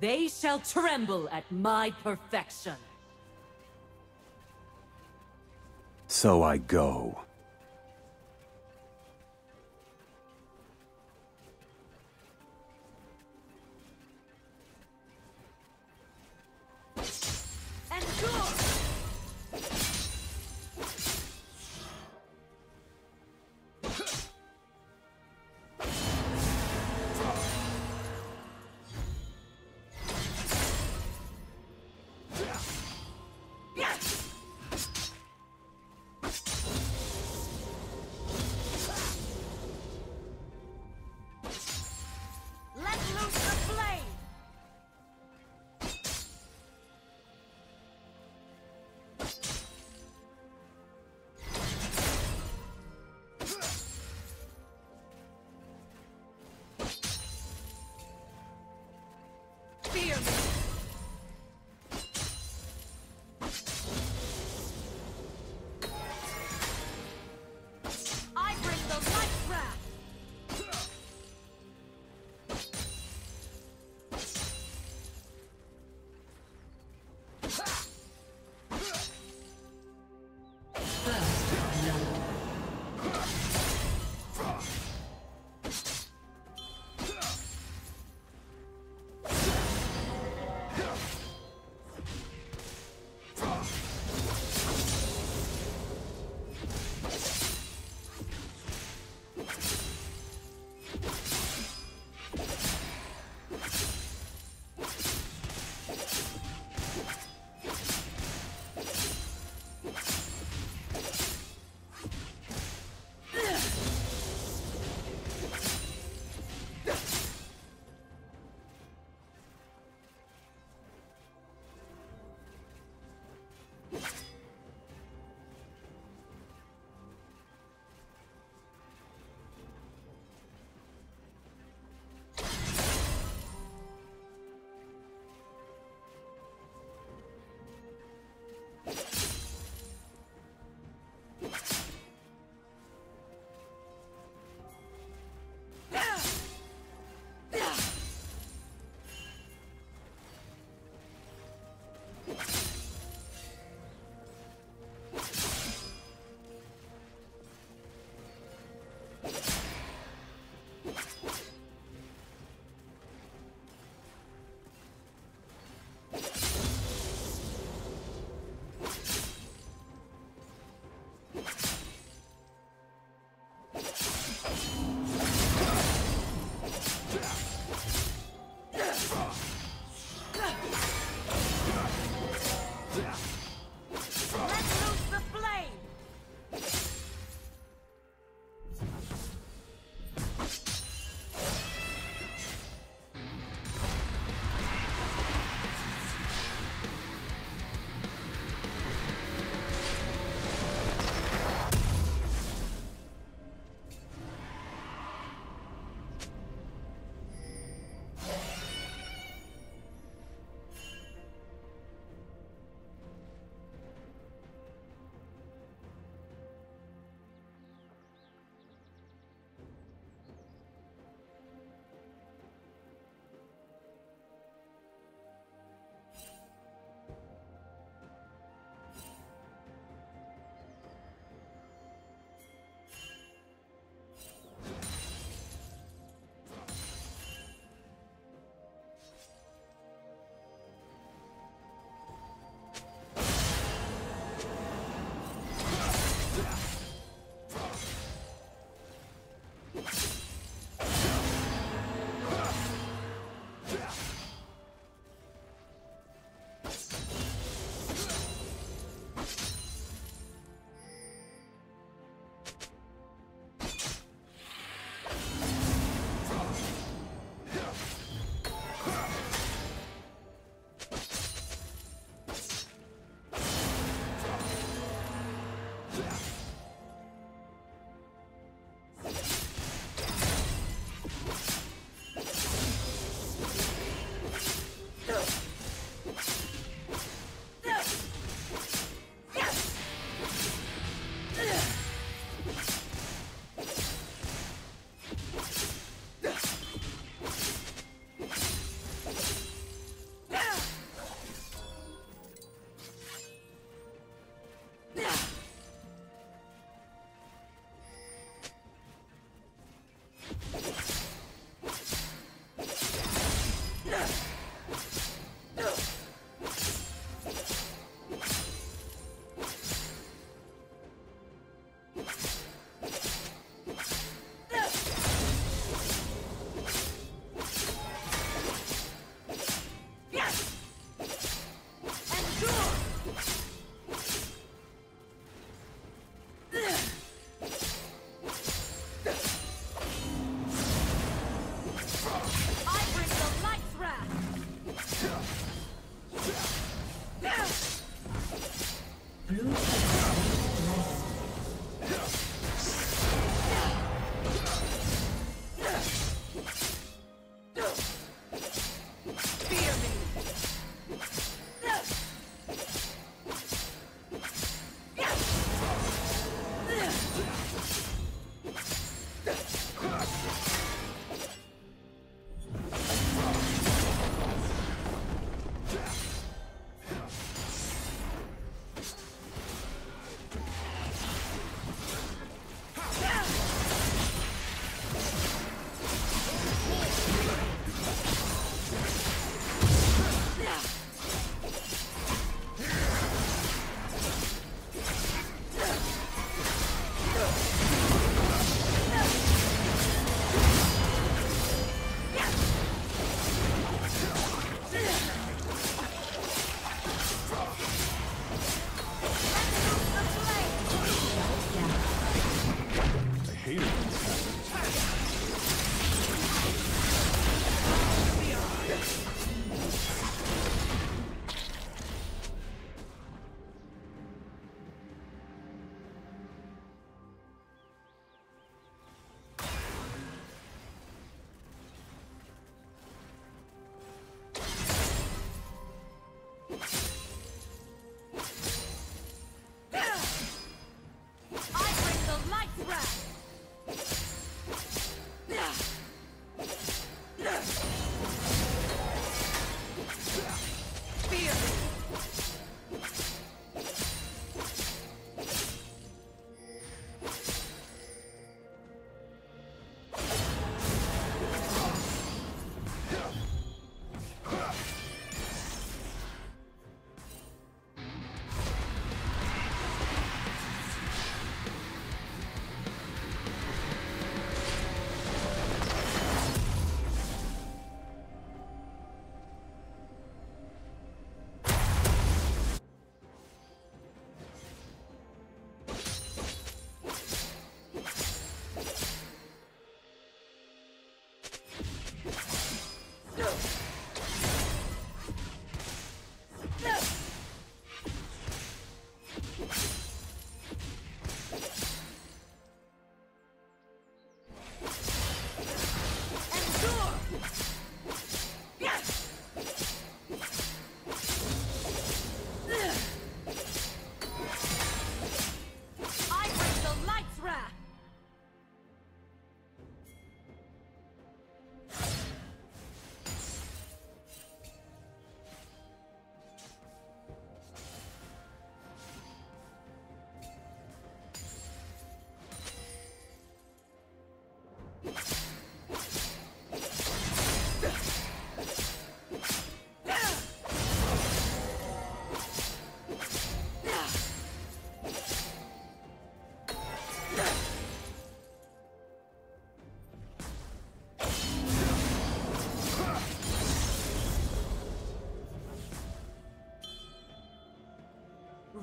They shall tremble at my perfection. So I go.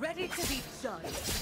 Ready to be judged.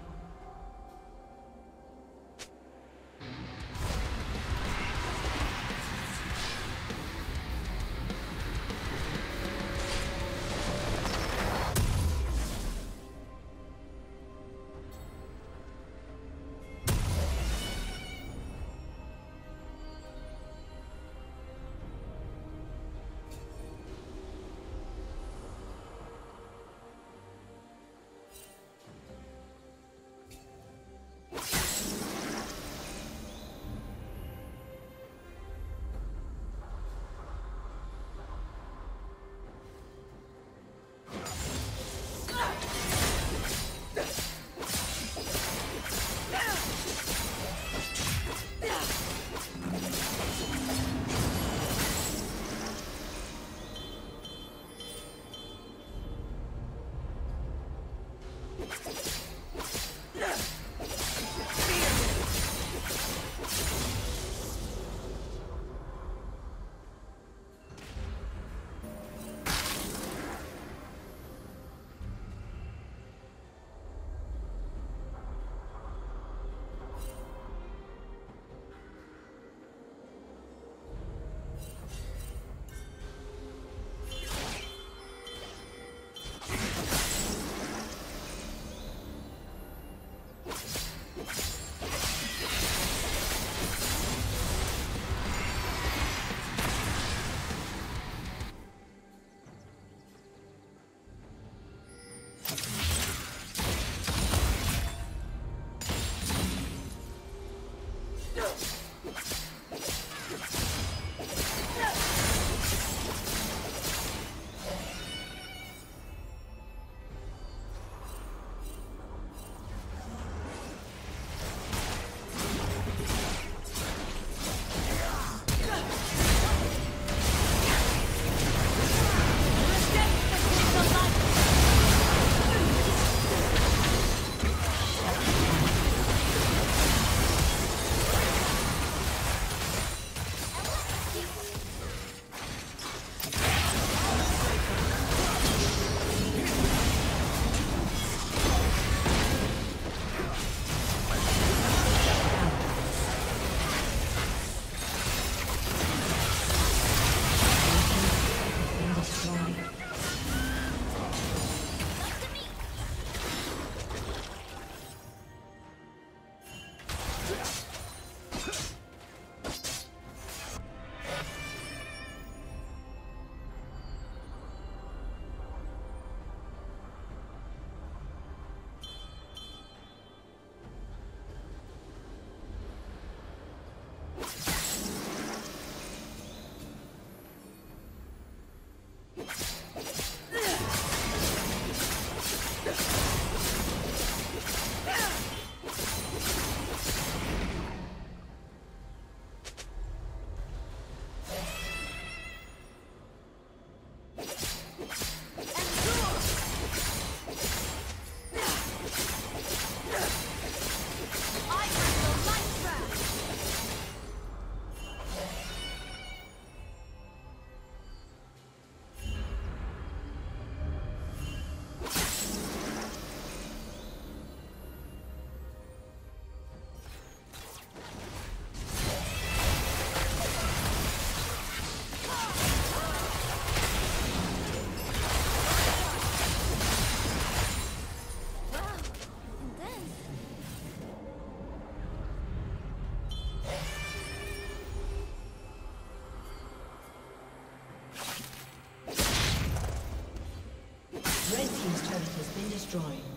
Destroyed.